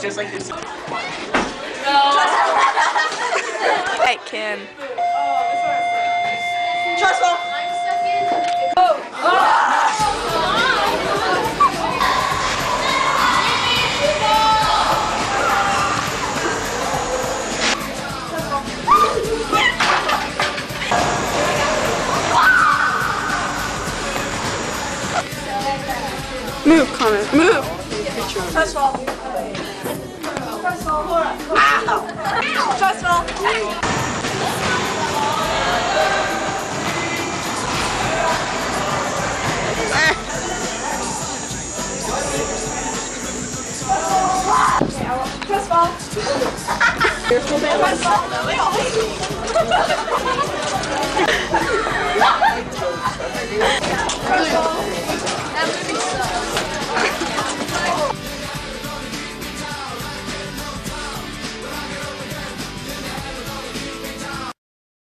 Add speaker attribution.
Speaker 1: Just like this.
Speaker 2: Hey, Kim.
Speaker 3: Trust fall.
Speaker 2: Move, Connor. Move.
Speaker 3: Trust fall. Trust fall. On. Ow. Trust fall. Trust fall. Trust fall. Trust fall.